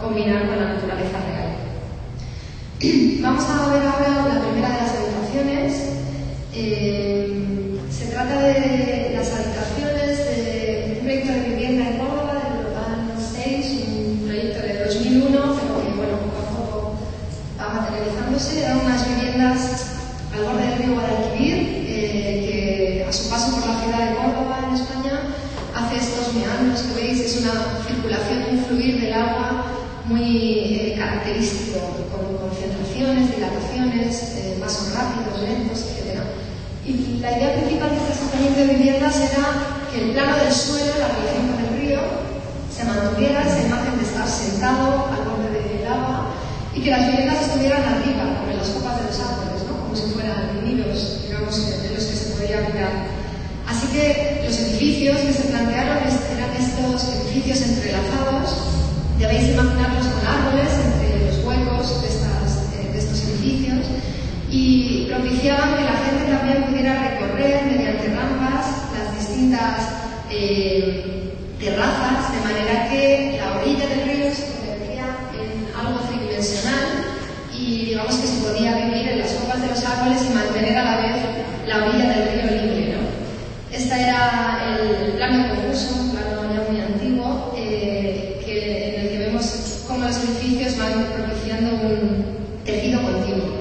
combinar con la naturaleza real. Vamos a ver ahora la primera de las habitaciones. Eh, se trata de las habitaciones muy eh, característico, con concentraciones, dilataciones, eh, pasos rápidos, lentos, etc. Y la idea principal de este asentamiento de viviendas era que el plano del suelo, la relación con el río, se mantuviera esa imagen de estar sentado al borde del agua y que las viviendas estuvieran arriba, como en las copas de los árboles, ¿no? como si fueran nidos, digamos, de los que se podía mirar. Así que los edificios que se plantearon eran estos edificios entrelazados Debéis imaginarlos con árboles entre los huecos de, estas, eh, de estos edificios. Y propiciaban que la gente también pudiera recorrer mediante rampas las distintas eh, terrazas, de manera que la orilla del río se convertía en algo tridimensional y digamos que se podía vivir en las copas de los árboles y mantener a la vez la orilla del río libre. ¿no? Este era el plano concurso, un plano ya muy antiguo, eh, que, en el que vemos cómo los edificios van propiciando un tejido continuo.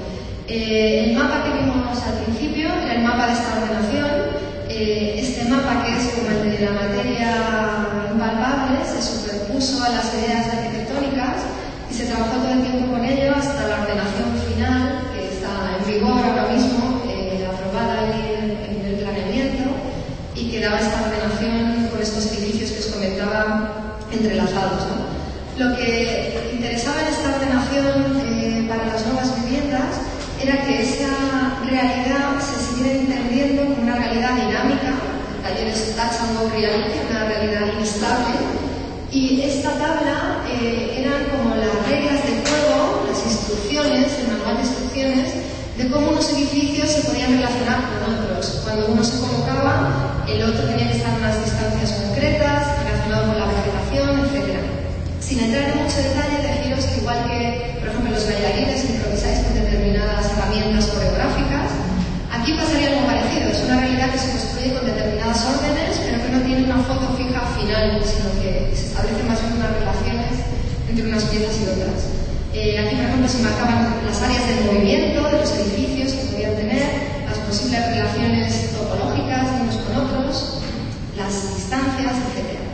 Eh, el mapa que vimos al principio era el mapa de esta ordenación. Eh, este mapa, que es como el de la materia impalpable, se superpuso a las ideas arquitectónicas y se trabajó todo el tiempo con ello hasta la ordenación final, que está en vigor ahora mismo, eh, aprobada en, en el planeamiento y que daba esta ordenación con estos edificios que os comentaba entrelazados. ¿no? Lo que interesaba en esta ordenación eh, para las nuevas viviendas era que esa realidad se siguiera entendiendo como una realidad dinámica, el taller es Touch and Go Reality, una realidad inestable, y esta tabla eh, eran como las reglas de juego, las instrucciones, el manual de instrucciones, de cómo unos edificios se podían relacionar con otros. Cuando uno se colocaba, el otro tenía que estar en unas distancias concretas, relacionado con la vegetación, etc. Sin entrar en mucho detalle, deciros que igual que, por ejemplo, los bailarines improvisáis con determinadas herramientas coreográficas, aquí pasaría algo parecido. Es una realidad que se construye con determinadas órdenes, pero que no tiene una foto fija final, sino que se establecen más bien unas relaciones entre unas piezas y otras. Eh, aquí, por ejemplo, se marcaban las áreas del movimiento de los edificios que podían tener, las posibles relaciones topológicas de unos con otros, las distancias, etc.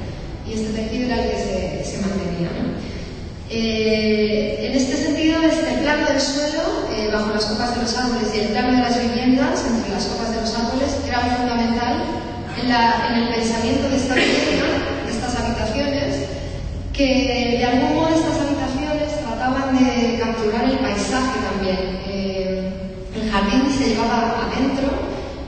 Y este tejido era el que se, se mantenía. ¿no? Eh, en este sentido, este plano del suelo, eh, bajo las copas de los árboles, y el plano de las viviendas, entre las copas de los árboles, era fundamental en, la, en el pensamiento de esta vivienda, de estas habitaciones, que de algún modo estas habitaciones trataban de capturar el paisaje también. Eh, el jardín se llevaba adentro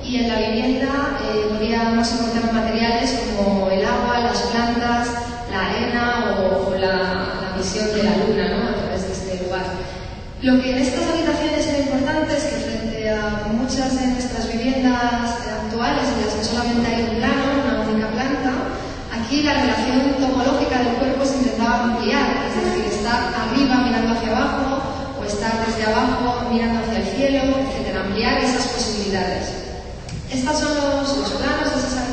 y en la vivienda eh, podíamos encontrar materiales como el agua, las plantas, la arena o, o la, la, visión de la luna ¿no? a través de este lugar. Lo que en estas habitaciones era importante es que frente a muchas de nuestras viviendas actuales en las que solamente hay un plano, una única planta, aquí la relación topológica del cuerpo se intentaba ampliar, es decir, estar arriba mirando hacia abajo o estar desde abajo mirando hacia el cielo, etc. Ampliar esas posibilidades. Estos son los, los planos de esas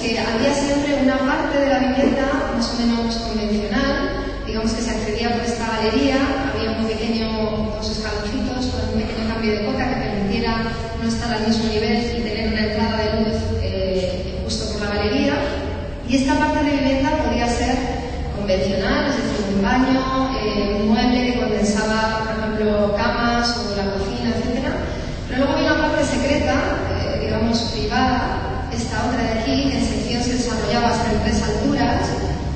que había siempre una parte de la vivienda más o menos convencional, digamos que se accedía por esta galería, había un pequeño, dos escaloncitos con un pequeño cambio de coca que permitiera no estar al mismo nivel y tener una entrada de luz eh, justo por la galería. Y esta parte de vivienda podía ser convencional, es decir, un baño, eh, un mueble que condensaba, por ejemplo, camas o la cocina, etc. Pero luego había una parte secreta, eh, digamos, privada, esta otra de aquí, que en sección se tres alturas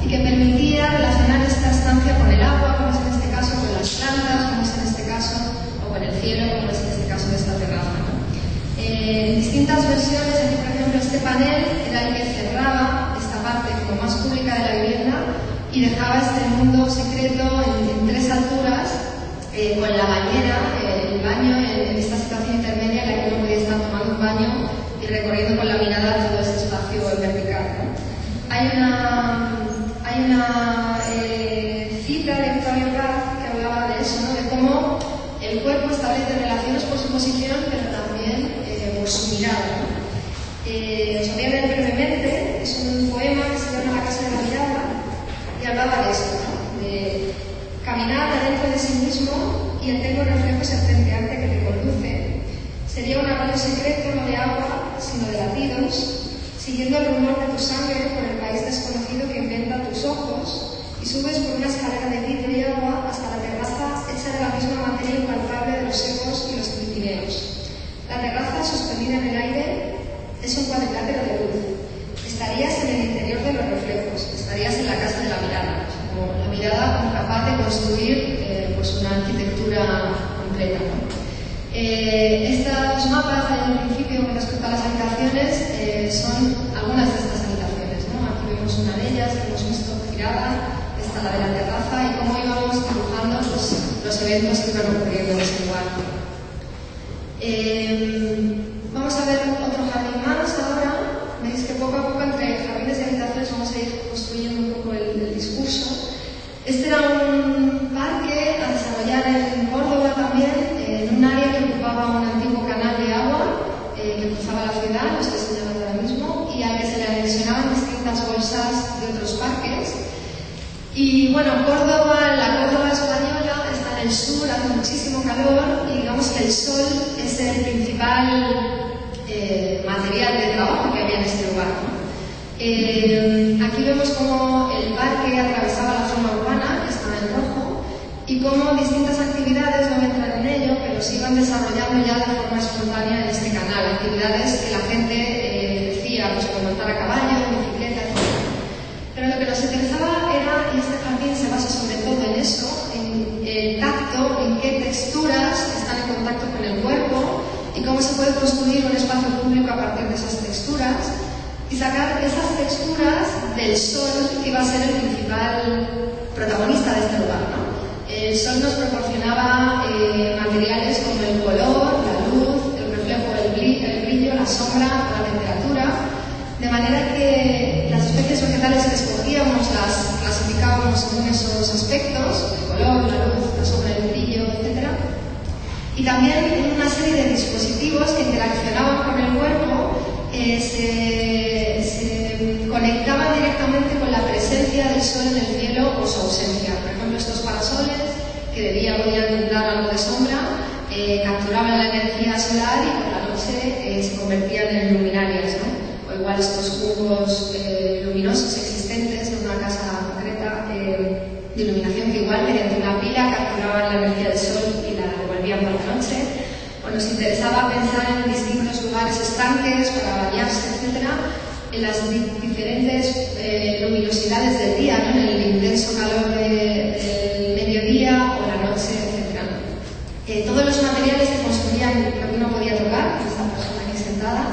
y que permitía relacionar esta estancia con el agua, como es en este caso, con las plantas, como es en este caso, o con el cielo, como es en este caso de esta terraza. ¿no? Eh, en distintas versiones, aquí por ejemplo este panel era el que cerraba esta parte como más pública de la vivienda y dejaba este mundo secreto en, en tres alturas eh, con la bañera, eh, el baño en, en, esta situación intermedia en la que uno podía estar tomando un baño y recorriendo con la mirada todo ese espacio en vertical. Hay una, hay una eh, cita de Octavio Paz que hablaba de eso, ¿no? de cómo el cuerpo establece relaciones por su posición, pero también eh, por su mirada. ¿no? Eh, os voy a leer brevemente, es un poema que se llama La Casa de la Mirada, y hablaba de esto, ¿no? de caminar adentro de sí mismo y el tengo reflejos el centeante que te conduce. Sería un avión secreto no de agua, sino de latidos, siguiendo el rumor de tu sangre subes por una escalera de vidrio y agua hasta la terraza hecha de la misma materia impalpable de los secos y los Pirineos. La terraza sostenida en el aire es un cuadrilátero de luz. Estarías en el interior de los reflejos, estarías en la casa de la mirada, como la mirada capaz de construir eh, pues una arquitectura completa. Eh, estos mapas del principio con respecto a las habitaciones eh, son algunas de estas habitaciones. Aquí vemos una de ellas hemos visto girada, la de la terraza y cómo íbamos dibujando los, los eventos que iban ocurriendo en ese lugar. vamos a ver otro jardín más ahora. Veis que poco a poco entre jardines y habitaciones vamos a ir construyendo un poco el discurso. Este era un parque a desarrollar en Córdoba también, en un área que ocupaba un antiguo canal de agua eh, que cruzaba la ciudad, lo estoy señalando ahora mismo, y al que se le anexionaban distintas bolsas de otros parques. Y bueno, Córdoba, la Córdoba española, está en el sur, hace muchísimo calor y digamos que el sol es el principal eh, material de trabajo que había en este lugar. Eh, aquí vemos cómo el parque atravesaba la zona urbana, que estaba en rojo, y cómo distintas actividades, no voy a entrar en ello, pero se iban desarrollando ya de forma espontánea en este canal. Actividades que la gente eh, decía, pues como montar a caballo, bicicleta, etc. Pero lo que nos interesaba era, y este jardín se basa sobre todo en eso, en el tacto, en qué texturas están en contacto con el cuerpo y cómo se puede construir un espacio público a partir de esas texturas y sacar esas texturas del sol que iba a ser el principal protagonista de este lugar. El sol nos proporcionaba eh, materiales como el color, la luz, el reflejo, el brillo, la sombra, la temperatura, de manera que las especies vegetales que escogíamos las clasificábamos según esos aspectos, el color, la luz, la sombra, el brillo, etc. Y también una serie de dispositivos que interaccionaban con el cuerpo eh, se, conectaban directamente con la presencia del sol en el cielo o su ausencia. Que de día podían dar algo de sombra, eh, capturaban la energía solar y por la noche eh, se convertían en luminarias. ¿no? O igual estos cubos luminosos existentes en una casa concreta de iluminación que igual mediante una pila capturaban la energía del sol y la devolvían por la noche nos interesaba pensar en distintos lugares estanques para bañarse, etc., en las diferentes eh, luminosidades del día, ¿no? en el intenso calor del mediodía o la noche, etc. Eh, todos los materiales se construían, que uno podía tocar, esta persona aquí sentada,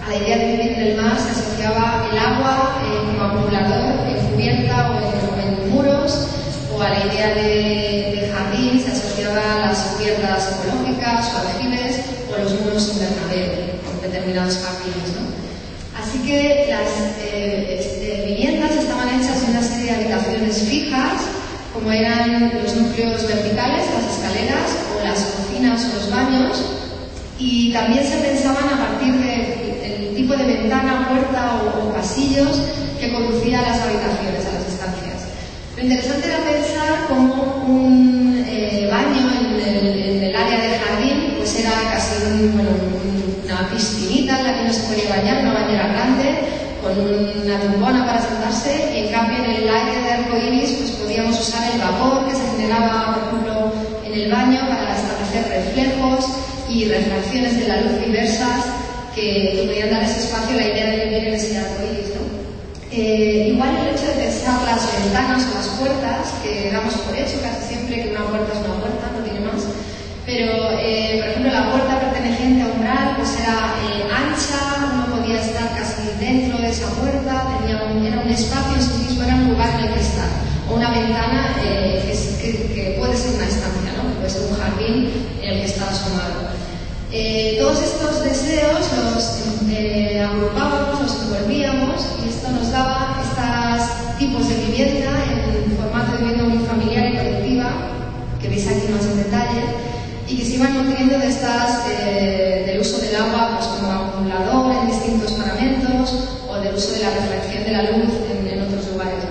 a la idea de vivir en el mar se asociaba el agua eh, como acumulador en cubierta o en, muros, o a la idea de, jardín se asociaba a las cubiertas ecológicas o aljibes o los muros invernadero con determinados jardines. ¿no? Así que las eh, este, viviendas estaban hechas en una serie de habitaciones fijas, como eran los núcleos verticales, las escaleras, o las cocinas o los baños, y también se pensaban a partir de tipo de ventana, puerta o, pasillos que conducía a las habitaciones, a las estancias. Lo interesante era pensar cómo un pues era casi una piscinita en la que no se podía bañar, una bañera grande, con una tumbona para sentarse, y en cambio en el área de arco iris pues podíamos usar el vapor que se generaba, por ejemplo, en el baño para establecer reflejos y refracciones de la luz diversas que, podían dar ese espacio la idea de vivir en ese arcoíris. ¿no? Eh, igual el hecho de pensar las ventanas o las puertas, que damos por hecho casi siempre que una puerta es una puerta, pero eh, por ejemplo la puerta perteneciente a umbral pues era eh, ancha, no podía estar casi dentro de esa puerta, tenía un, era un espacio en sí mismo, era un lugar en el que estar, o una ventana que, que, puede ser una estancia, ¿no? puede ser un jardín en el que está asomado. Eh, todos estos deseos los eh, agrupábamos, los envolvíamos y esto nos daba estos tipos de vivienda en formato de vivienda unifamiliar y colectiva, que veis aquí más en detalle, y que se nutriendo de estas, eh, del uso del agua pues, como acumulador en distintos paramentos o del uso de la reflexión de la luz en, otros lugares.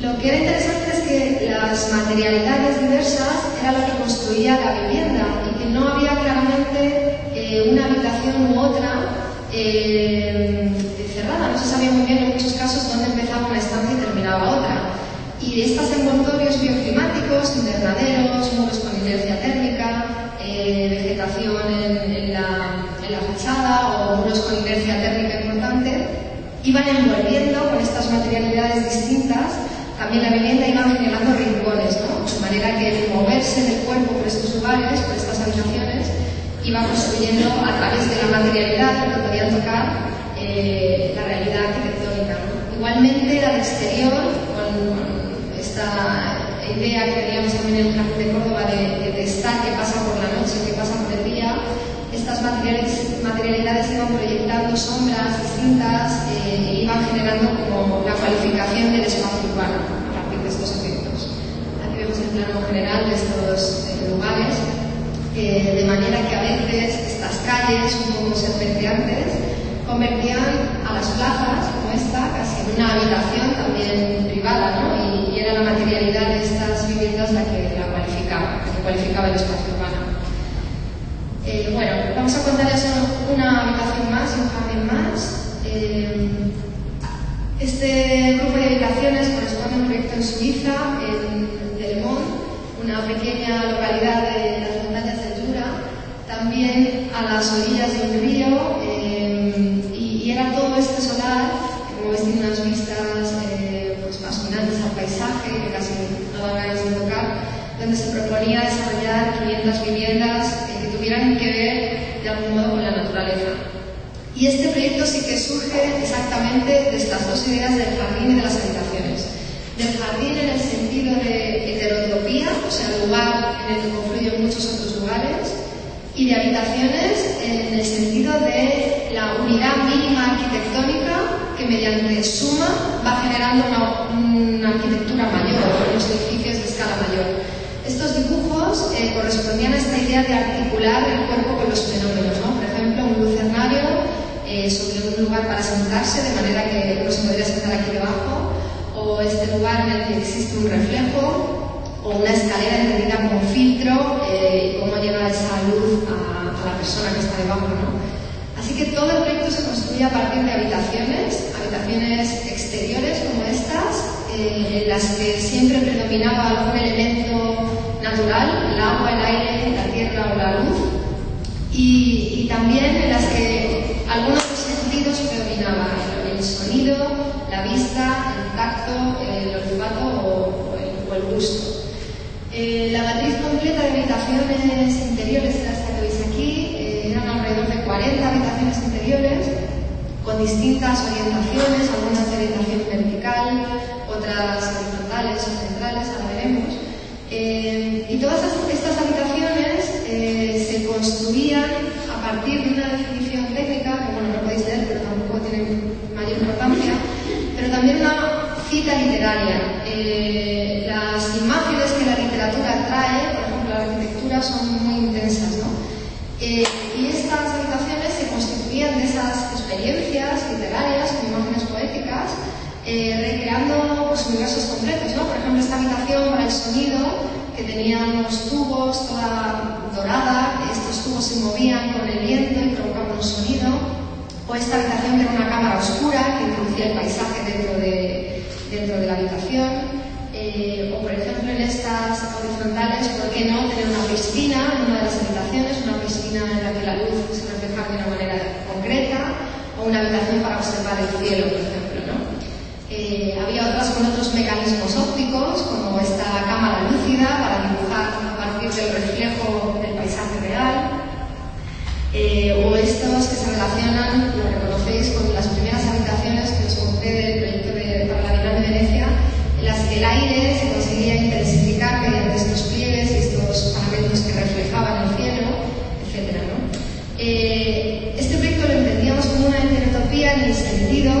Lo que era interesante es que las materialidades diversas era lo que construía la vivienda y que no había claramente eh, una habitación u otra eh, cerrada. No se sabía muy bien en muchos casos dónde empezaba una estancia y terminaba otra. Y estos envoltorios bioclimáticos, invernaderos, muros con inercia térmica, eh, vegetación en, en, la, en, la, fachada o muros con inercia térmica importante, iban envolviendo con estas materialidades distintas también la vivienda iban generando rincones, ¿no? de manera que el moverse del cuerpo por estos lugares, por estas habitaciones, iba construyendo a través de la materialidad que podían tocar eh, la realidad arquitectónica. ¿no? Igualmente al exterior, con, esta idea que teníamos también en el Jardín de Córdoba de, de, estar que pasa por la noche, sombras distintas eh, e iban generando como la cualificación del espacio urbano a partir de estos efectos. Aquí vemos el plano general de estos eh, lugares, eh, de manera que a veces estas calles un poco serpenteantes convertían a las plazas como esta casi en una habitación también privada, ¿no? y, y era la materialidad de estas viviendas la que la cualificaba, la que cualificaba el espacio urbano. Eh, bueno, vamos a contarles una habitación más y un jardín más. Eh, este grupo de habitaciones corresponde a un proyecto en Suiza, en Delemont, una pequeña localidad de las montañas del Jura, también a las orillas de un río, eh, y, y, era todo este solar, que como veis tiene unas vistas eh, pues, fascinantes al paisaje, que casi no dan ganas de tocar, donde se proponía desarrollar 500 viviendas tuvieran que ver de algún modo con la naturaleza. Y este proyecto sí que surge exactamente de estas dos ideas del jardín y de las habitaciones. Del jardín en el sentido de heterotopía, o sea, lugar en el que confluyen muchos otros lugares, y de habitaciones en el sentido de la unidad mínima arquitectónica que mediante suma va generando una, una arquitectura mayor, unos edificios de escala mayor. Estos dibujos eh, correspondían a esta idea de articular el cuerpo con los fenómenos, ¿no? Por ejemplo, un lucernario eh, sobre un lugar para sentarse, de manera que uno se podría sentar aquí debajo, o este lugar en el que existe un reflejo, o una escalera entendida como filtro, eh, cómo llega esa luz a, a, la persona que está debajo, ¿no? Así que todo el proyecto se construye a partir de habitaciones, habitaciones exteriores como estas, eh, en las que siempre predominaba algún elemento natural, el agua, el aire, la tierra o la luz, y, y también en las que sentidos predominaban, el, sonido, la vista, el tacto, el olfato o, o, el, o el, gusto. Eh, la matriz completa de habitaciones interiores era esta que veis aquí, eh, eran alrededor de 40 habitaciones interiores con distintas orientaciones, algunas de orientación vertical, otras horizontales o centrales, ahora veremos. Eh, y todas estas habitaciones eh, se construían a partir de una definición técnica, que bueno, no podéis leer, pero tampoco tiene mayor importancia, pero también literaria. Eh, las imágenes que la literatura trae, por ejemplo, la arquitectura, son muy intensas, ¿no? y estas habitaciones se constituían de esas experiencias literarias, con imágenes poéticas, eh, recreando pues, universos concretos. ¿no? Por ejemplo, esta habitación para el sonido, que tenía unos tubos toda dorada, estos tubos se movían con el viento y provocaban un sonido. O esta que era una cámara oscura que introducía el paisaje dentro de, dentro de la habitación. Eh, o por ejemplo en estas horizontales, ¿por qué no tener una piscina en una de las habitaciones, una piscina en la que la luz se refleja de una manera concreta, o una habitación para observar el cielo, por ejemplo. ¿no? Eh, había otras con otros mecanismos ópticos, como esta cámara lúcida para dibujar a partir del reflejo del paisaje real, eh, o estos que se relacionan, lo reconocéis, con las primeras habitaciones que os conté el aire se conseguía intensificar mediante estos pliegues y estos paramentos que reflejaban el cielo, etc. ¿no? Eh, este proyecto lo entendíamos como una heterotopía en el sentido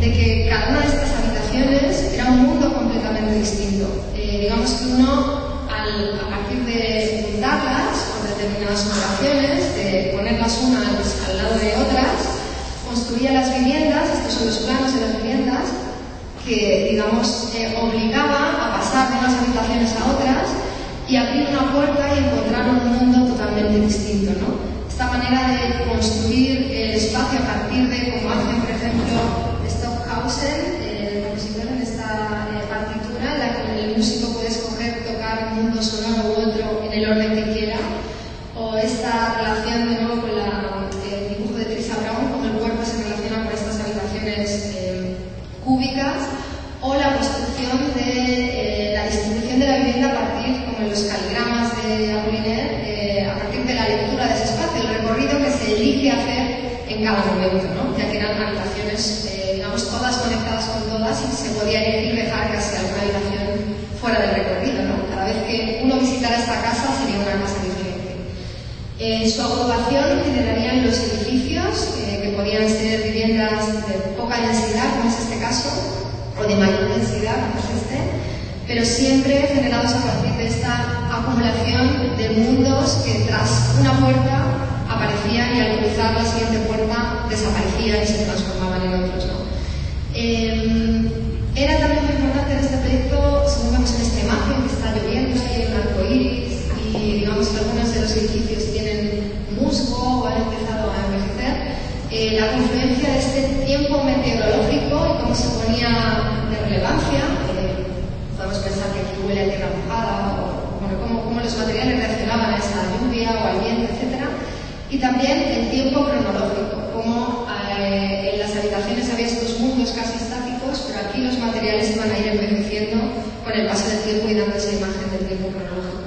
de que cada una de estas habitaciones era un mundo completamente distinto. Eh, digamos que uno, al, a partir de juntarlas con determinadas operaciones, de ponerlas unas al lado de otras, construía las viviendas, estos son los planos de las viviendas, que, eh, obligaba a pasar de unas habitaciones a otras y abrir una puerta y encontrar un mundo totalmente distinto, ¿no? Esta manera de construir el espacio a partir de, como hacen, por ejemplo, Stockhausen, eh, el compositor en esta eh, partitura, en la que el músico puede escoger tocar un mundo sonoro u otro en el orden que quiera, o esta relación de nuevo con la, el dibujo de Teresa Brown, cómo el cuerpo se relaciona con estas habitaciones eh, cúbicas, o la construcción de eh, la distribución de de la vivienda a partir, como caligramas de Apollinaire, eh, a partir de la lectura de ese espacio, el recorrido que se elige hacer en cada momento, ¿no? ya que eran habitaciones, eh, digamos, todas conectadas con todas y se podía elegir dejar casi alguna habitación fuera del recorrido. ¿no? Cada vez que uno visitara esta casa sería una casa diferente. Eh, su agrupación generarían los edificios, que podían ser viviendas de poca densidad, como es este caso, o de mayor densidad, como es este, pero siempre generados a partir de esta acumulación de mundos que tras una puerta aparecían y al cruzar la siguiente puerta desaparecían y se transformaban en otros. ¿no? Eh, era también muy importante en este proyecto, según vemos en esta imagen, que está lloviendo y hay un arco iris y digamos que algunos de los edificios tienen musgo o han empezado a envejecer, eh, la confluencia de este tiempo meteorológico y cómo se ponía de relevancia, eh, podemos pensar que aquí huele a tierra mojada o bueno, cómo, cómo los materiales reaccionaban a esa lluvia o al viento, etc. Y también el tiempo cronológico, cómo eh, en las habitaciones había estos mundos casi estáticos, pero aquí los materiales iban a ir envejeciendo con el paso del tiempo y dando esa imagen del tiempo cronológico.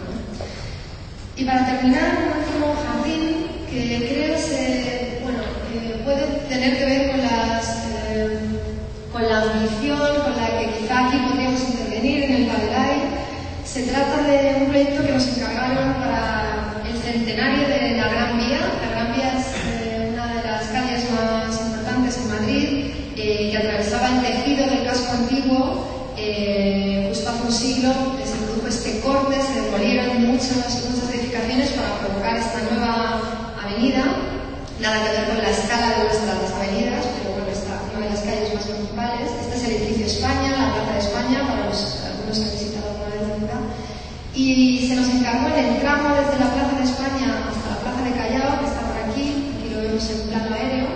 Y para terminar, un último jardín que creo se, bueno, eh, puede tener que ver con, las, eh, con la ambición con la que quizá aquí podríamos intervenir en el Valdelay. Se trata de un proyecto que nos encargaron para el centenario de la Gran Vía es eh, una de las calles más importantes en Madrid, que atravesaba el tejido del casco antiguo. justo hace un siglo se produjo este corte, se demolieron muchas, muchas edificaciones para provocar esta nueva avenida. Nada que ver con la escala de nuestras avenidas, pero bueno, está una de las calles más principales. Este es el edificio España, la Plaza de España, para los algunos que han visitado alguna vez nunca. Y se nos encargó en el tramo desde la Plaza de España hasta la Plaza de Callao, que está por aquí, aquí lo vemos en plano aéreo,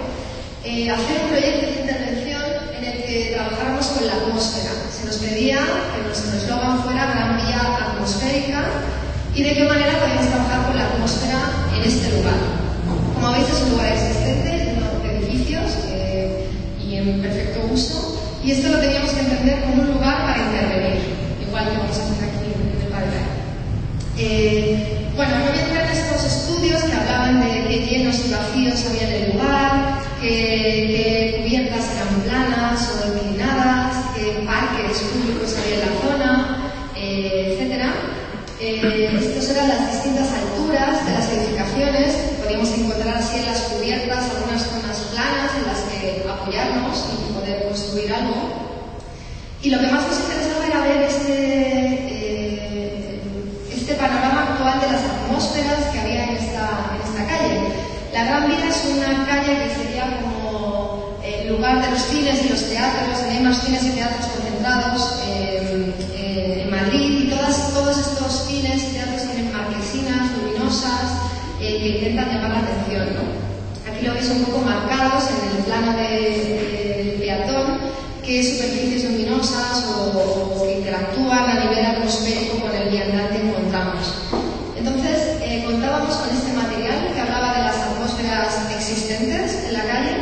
eh, hacer un proyecto de intervención en el que trabajáramos con la atmósfera. Se nos pedía que nuestro eslogan fuera Gran Vía Atmosférica y de qué manera podíamos trabajar con la atmósfera en este lugar. Como veis es un lugar existente, lleno de edificios eh, y perfecto uso y esto lo teníamos que entender como un lugar para intervenir, igual que vamos a hacer aquí en el Padre. Eh, bueno, no voy a entrar en estos estudios que hablaban de qué llenos y vacíos había en el lugar, qué, cubiertas eran planas o inclinadas, qué parques públicos había en la zona, eh, etc. Eh, estas eran las distintas alturas de las edificaciones, podíamos encontrar así en las cubiertas algunas zonas planas en las que apoyarnos construir algo. Y lo que más nos interesaba era ver este, eh, este panorama actual de las atmósferas que había en esta, en esta calle. La Gran Vía es una calle que sería como el lugar de los cines y los teatros, hay más cines y teatros concentrados eh, eh, en Madrid y todas, todos estos cines y teatros tienen marquesinas luminosas eh, que intentan llamar la atención. ¿no? Aquí lo veis un poco marcados en el plano de, peatón, qué superficies luminosas o, o, que interactúan a nivel atmosférico con el viandante encontramos. Entonces, eh, contábamos con este material que hablaba de las atmósferas existentes en la calle.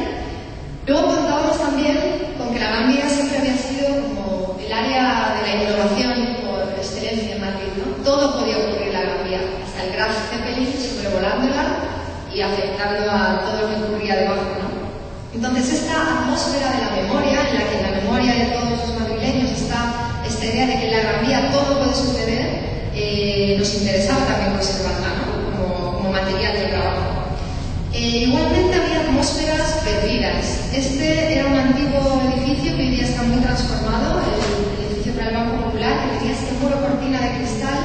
Luego contábamos también con que la Vía siempre había sido como el área de la innovación por excelencia en Madrid. ¿no? Todo podía ocurrir en la Gran hasta el Gran Zeppelin sobrevolándola y afectando a todo lo que ocurría debajo. ¿no? Entonces, esta atmósfera de la memoria, en la que en la memoria de todos los madrileños está esta idea de que en la Gran Vía todo puede suceder, eh, nos interesaba también conservarla ¿no? como, como, material de trabajo. Eh, igualmente había atmósferas perdidas. Este era un antiguo edificio que hoy día está muy transformado, el, edificio para el Banco Popular, que tenía este muro cortina de cristal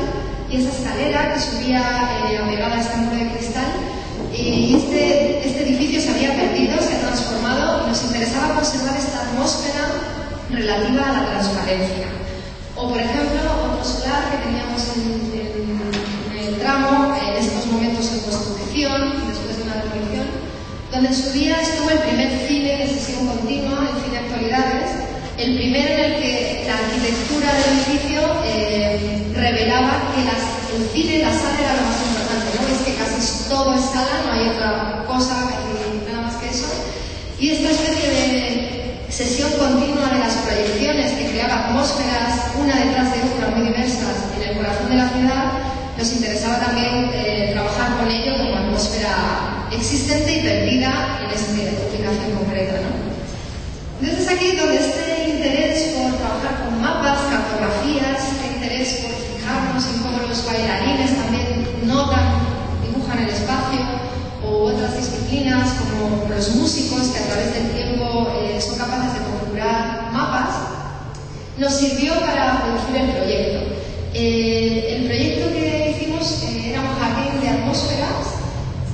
y esa escalera que subía eh, a este muro de cristal. Y este, este edificio se había perdido, se ha transformado y nos interesaba conservar esta atmósfera relativa a la transparencia. O, por ejemplo, otro solar que teníamos en, el tramo, en estos momentos en construcción, después de una demolición, donde en su día estuvo el primer cine de sesión continua, el cine actualidades, el primero en el que la arquitectura del edificio eh, revelaba que el cine, la sala era lo más importante, ¿no? Es que casi todo es sala, no hay otra cosa, nada más que eso. Y esta especie de sesión continua de las proyecciones que creaba atmósferas una detrás de otra muy diversas en el corazón de la ciudad, nos interesaba también eh, trabajar con ello como atmósfera existente y perdida en esta aplicación concreta. ¿no? Entonces aquí donde este interés por trabajar con mapas, cartografías, este interés por fijarnos en cómo los bailarines también notan, dibujan el espacio, o otras disciplinas como los músicos que a través del tiempo eh, son capaces de mapas, nos sirvió para producir el proyecto. Eh, el proyecto que hicimos eh, era un jardín de atmósferas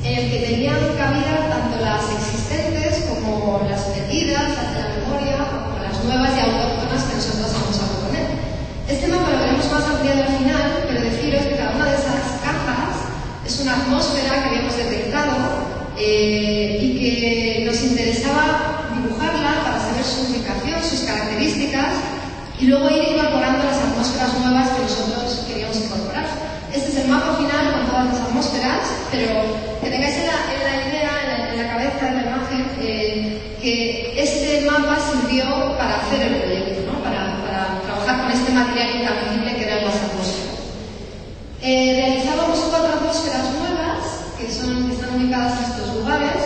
en el que tenían cabida tanto las existentes como las perdidas, las de la memoria, como las nuevas y autóctonas que nosotros vamos a proponer. Este mapa lo veremos más ampliado al final, pero deciros que cada una de esas cajas es una atmósfera que habíamos detectado eh, y que nos interesaba dibujarla para saber su ubicación, sus características y luego ir incorporando las atmósferas nuevas que nosotros queríamos incorporar. Este es el mapa final con todas las atmósferas, pero que tengáis en la, idea, en la, cabeza de la imagen, eh, que este mapa sirvió para hacer el proyecto, ¿no? para, trabajar con este material intangible que eran las atmósferas. Eh, realizábamos cuatro atmósferas nuevas que, son, que están ubicadas en estos lugares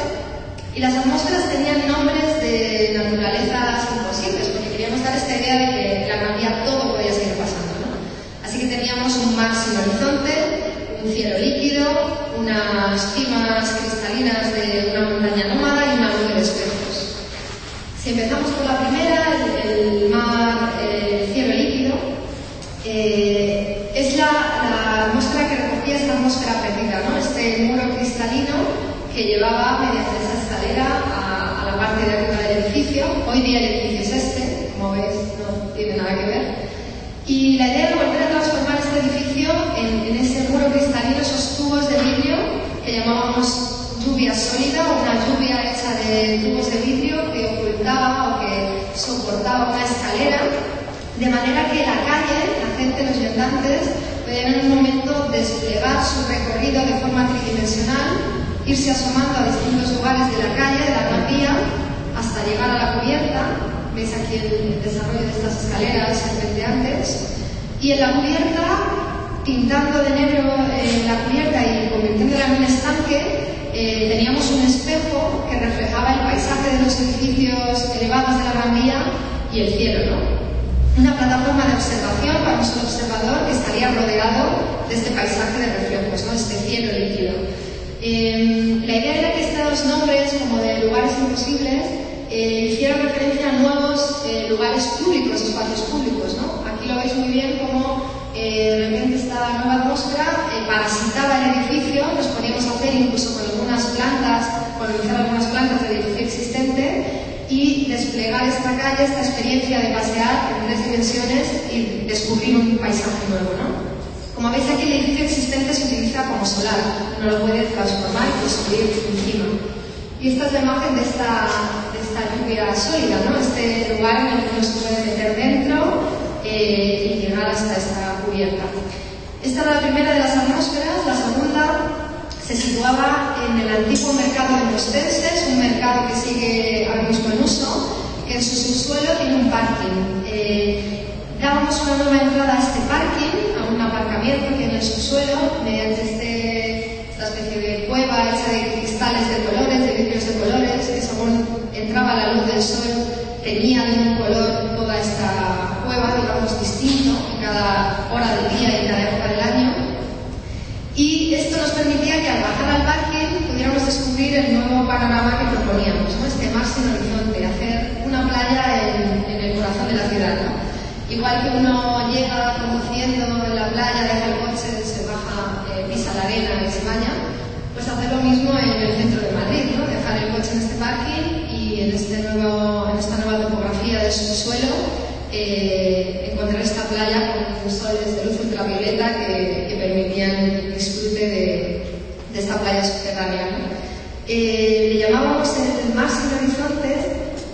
y las atmósferas tenían nombres de naturalezas imposibles esta idea de que la Gran todo podía seguir pasando. ¿no? Así que teníamos un mar sin horizonte, un cielo líquido, unas cimas cristalinas de una montaña nómada y una nube de espejos. Si empezamos por la primera, el, mar, el cielo líquido, eh, es la, la, atmósfera que recogía esta atmósfera perdida, ¿no? este muro cristalino que llevaba mediante esa escalera a, la parte de arriba del edificio. Hoy día el edificio es no tiene nada que ver. Y la idea era volver a transformar este edificio en, ese muro cristalino, esos tubos de vidrio que llamábamos lluvia sólida, una lluvia hecha de tubos de vidrio que ocultaba o que soportaba una escalera, de manera que la calle, la gente, los viandantes, podían en un momento desplegar su recorrido de forma tridimensional irse asomando a distintos lugares de la calle, de la Vía, hasta llegar a la cubierta. Veis aquí el desarrollo de estas escaleras antes. Y en la cubierta, pintando de negro eh, la cubierta y convirtiéndola en un estanque, eh, teníamos un espejo que reflejaba el paisaje de los edificios elevados de la Gran Vía y el cielo, ¿no? Una plataforma de observación para un observador que estaría rodeado de este paisaje de reflejos, ¿no? Este cielo líquido. Em, la idea era que estos nombres, como de lugares imposibles, eh, hicieran referencia a nuevos eh, lugares públicos, espacios públicos. ¿no? Aquí lo veis muy bien cómo eh, realmente esta nueva atmósfera parasitaba el edificio, nos podíamos hacer incluso con algunas plantas, colonizar algunas plantas del edificio existente y desplegar esta calle, esta experiencia de pasear en tres dimensiones y descubrir un paisaje nuevo. ¿no? Como veis aquí el edificio existente se utiliza como solar, no lo puede transformar y subir encima. Y esta es la imagen de esta, de esta lluvia sólida, ¿no? este lugar en el que nos puede meter dentro eh, y llegar hasta esta cubierta. Esta es la primera de las atmósferas, la segunda se situaba en el antiguo mercado de Mostenses, un mercado que sigue ahora mismo en uso, que en su subsuelo tiene un parking. Eh, dábamos una nueva entrada a este parking un aparcamiento que en el subsuelo, mediante este, esta especie de cueva hecha de cristales de colores, de vidrios de colores, que según entraba la luz del sol tenía de un color toda esta cueva, digamos, distinto en cada hora del día y cada época del año. Y esto nos permitía que al bajar al parque pudiéramos descubrir el nuevo panorama que proponíamos, este mar sin horizonte, hacer una playa en, el corazón de la ciudad. Igual que uno llega conduciendo en la playa, deja el coche, se baja, eh, pisa la arena y se baña, pues hacer lo mismo en el centro de Madrid, ¿no? dejar el coche en este parking y en, este nuevo, en esta nueva topografía de subsuelo eh, encontrar esta playa con soles de luz ultravioleta que, que permitían el disfrute de, de esta playa subterránea. Eh, le llamábamos el mar sin horizonte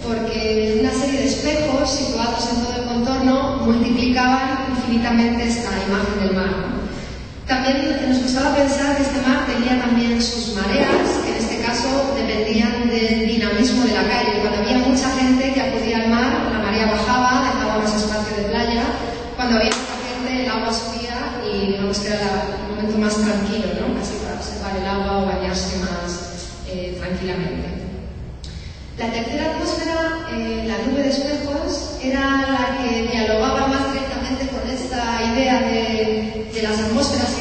porque una serie de espejos situados en todo el contorno multiplicaban infinitamente esta imagen del mar. También nos gustaba pensar que este mar tenía también sus mareas, este caso dependían del dinamismo de la calle. Cuando había mucha gente que acudía al mar, la marea bajaba, dejaba más espacio de playa. Cuando había mucha gente, el agua y digamos que era el momento más tranquilo, ¿no? casi para observar el agua o bañarse más eh, tranquilamente. La tercera atmósfera, eh, la nube de espejos, era la que dialogaba más directamente con esta idea de, las atmósferas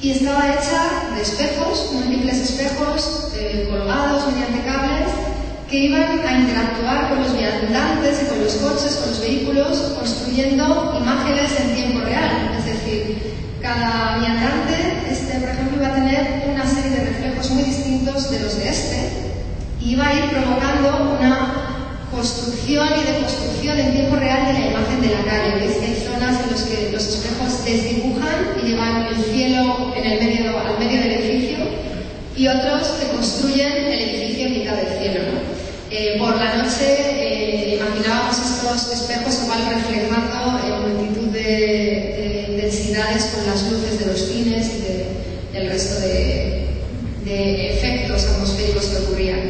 y estaba hecha de espejos, múltiples espejos eh, colgados mediante cables que iban a interactuar con los viandantes y con los coches, con los vehículos, construyendo imágenes en tiempo real. Es decir, cada viandante, este, por ejemplo, iba a tener una serie de reflejos muy distintos de los de este y iba a ir provocando una construcción y deconstrucción en tiempo real de la imagen de la calle. Veis que hay zonas en las que los espejos desdibujan y llevan el cielo en el medio, al medio del edificio y otros que construyen el edificio en mitad del cielo. Eh, por la noche eh, imaginábamos estos espejos igual reflejando en multitud de, densidades con las luces de los cines y del resto de, de efectos atmosféricos que ocurrían.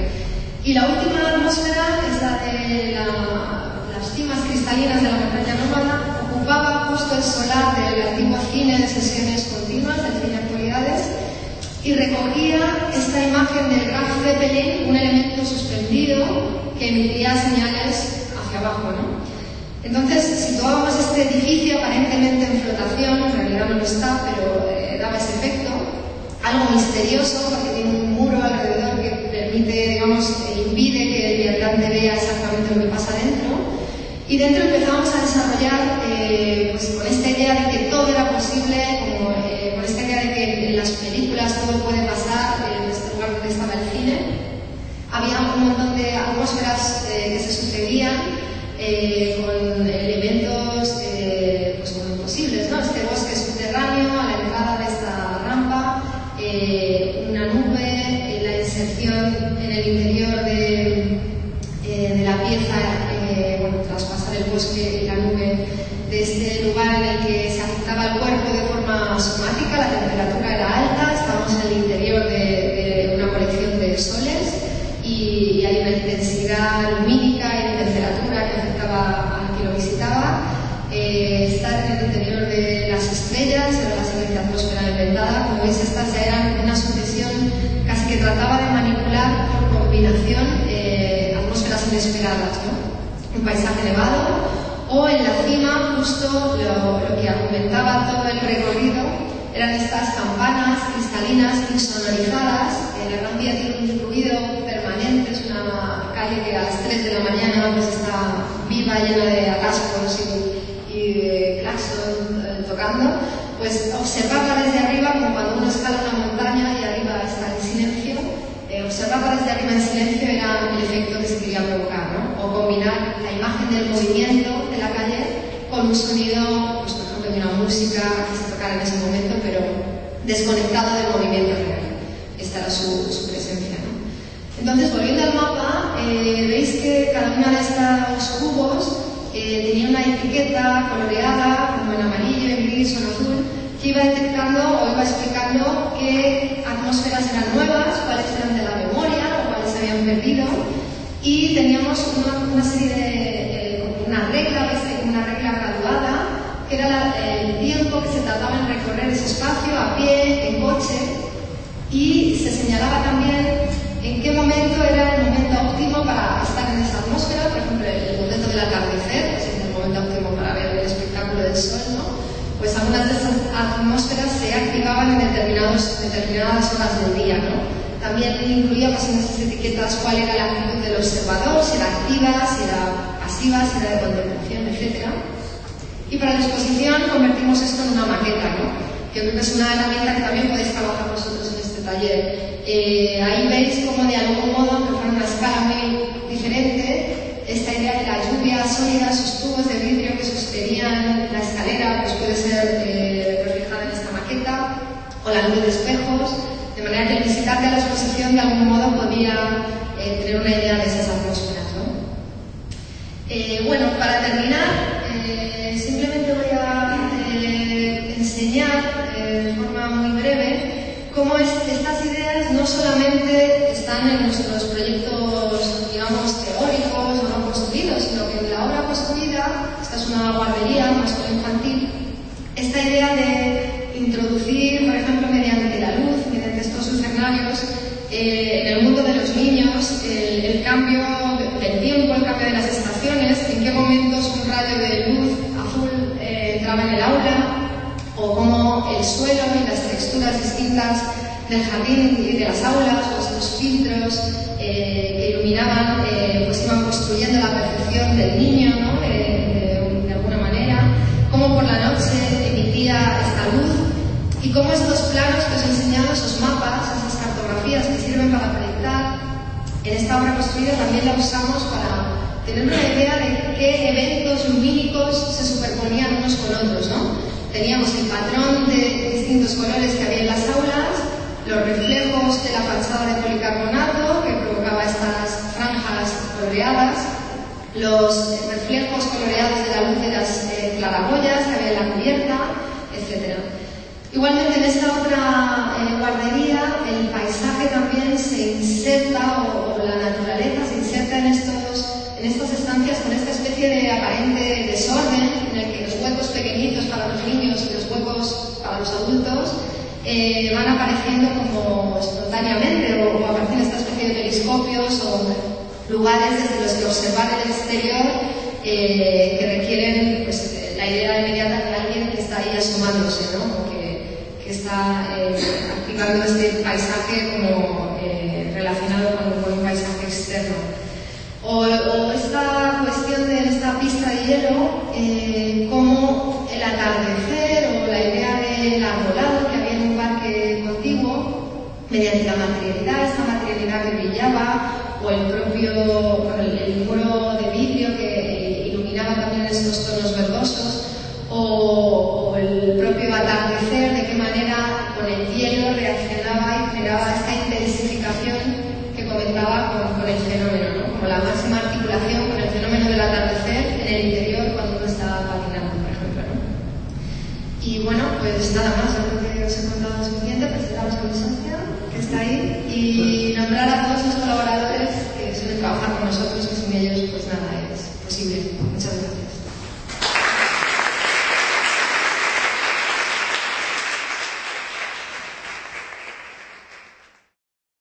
Y la última atmósfera es la de las cimas cristalinas de la montaña nómada. Ocupaba justo el solar del antiguo cine de sesiones continuas, del cine actualidades, y recogía esta imagen del Graf Zeppelin, un elemento suspendido que emitía señales hacia abajo. ¿no? Entonces situábamos este edificio aparentemente en flotación, en realidad no lo está, pero eh, daba ese efecto, algo misterioso porque tiene un muro alrededor digamos, impide que el viandante vea exactamente lo que pasa dentro. Y dentro empezamos a desarrollar eh, pues, con esta idea de que todo era posible, como, eh, con esta idea de que en las películas todo puede pasar, en este lugar donde estaba el cine. Había un montón de atmósferas eh, que se sucedían con elementos eh, justo lo, lo que argumentaba todo el recorrido eran estas campanas cristalinas insonorizadas, la Gran Vía tiene un ruido permanente, es una calle que a las 3 de la mañana pues está viva, llena de atascos y, y de claxon eh, tocando, pues observarla desde arriba como cuando uno escala una montaña y arriba está el silencio, eh, observarla desde arriba en silencio era el efecto que se quería provocar, ¿no? O combinar la imagen del movimiento de la calle con un sonido, pues, por ejemplo, de una música que se tocara en ese momento, pero desconectado del movimiento real. Esta era su, su presencia. ¿no? Entonces, volviendo al mapa, eh, veis que cada uno de estos cubos eh, tenía una etiqueta coloreada, como en amarillo, en gris o en azul, que iba detectando o iba explicando qué atmósferas eran nuevas, cuáles eran de la memoria o cuáles se habían perdido. Y teníamos una, una serie de, regla, una regla graduada, que era la, el tiempo que se tardaba en recorrer ese espacio a pie, en coche, y se señalaba también en qué momento era el momento óptimo para estar en esa atmósfera, por ejemplo, el momento del atardecer, pues es el momento óptimo para ver el espectáculo del sol, ¿no? Pues algunas de esas atmósferas se activaban en determinados, determinadas horas del día, ¿no? También incluíamos en esas etiquetas cuál era la actitud del observador, si era activa, si era pasiva, si era de contemplación, etc. Y para la exposición convertimos esto en una maqueta, ¿no? que que es una herramienta que también podéis trabajar vosotros en este taller. Eh, ahí veis cómo de algún modo, aunque fuera una escala muy diferente, esta idea de la lluvia sólida, esos tubos de vidrio que sostenían la escalera, pues puede ser eh, reflejada en esta maqueta, o la luz de espejos, de manera que el visitante a la exposición de algún modo podía eh, tener una idea de esas atmósferas. Eh, bueno, para terminar, eh, simplemente voy a eh, enseñar de forma muy breve cómo estas ideas no solamente están en nuestros proyectos, digamos, teóricos o no construidos, sino que en la obra construida, esta es una guardería, un escuela infantil, esta idea de introducir, por ejemplo, mediante la luz, mediante estos escenarios, en el mundo de los niños, el, cambio del tiempo, el cambio de las un rayo de luz azul eh, entraba en el aula, o cómo el suelo y las texturas distintas del jardín y de las aulas, pues estos filtros eh, que iluminaban, pues iban construyendo la percepción del niño, ¿no? de alguna manera, cómo por la noche emitía esta luz y cómo estos planos que os he enseñado, esos mapas, que sirven para proyectar, en esta obra construida también la usamos para tener una idea de qué eventos lumínicos se superponían unos con otros. ¿no? Teníamos el patrón de distintos colores que había en las aulas, los reflejos de la fachada de policarbonato que provocaba estas franjas coloreadas, los reflejos coloreados de la luz de las eh, claraboyas que había en la cubierta, etc. Igualmente en esta otra eh, guardería el paisaje también se inserta o, la naturaleza se inserta en, estos, estas estancias con esta especie de aparente desorden en el que los huecos pequeñitos para los niños y los huecos para los adultos eh, van apareciendo como espontáneamente o, aparecen esta especie de periscopios o lugares desde los que observar el exterior eh, que requieren pues, la idea inmediata de alguien que está ahí asomándose, ¿no? que está eh, activando este paisaje como eh, relacionado con. O, esta cuestión de esta pista de hielo, eh, como el atardecer o la idea del arbolado que había en un parque contiguo, mediante la materialidad, esta materialidad que brillaba, o el propio, el, el de vidrio que iluminaba también estos tonos verdosos, o, el propio atardecer, de qué manera con el hielo reaccionaba y generaba esta intensificación que comentaba con, el fenómeno, ¿no? como la máxima articulación con el fenómeno del atardecer en el interior cuando uno está patinando, por ejemplo. ¿no? Y bueno, pues nada más, yo creo que os he contado suficiente, presentamos a mi socia, que está ahí, y nombrar a todos los colaboradores que suelen trabajar con nosotros,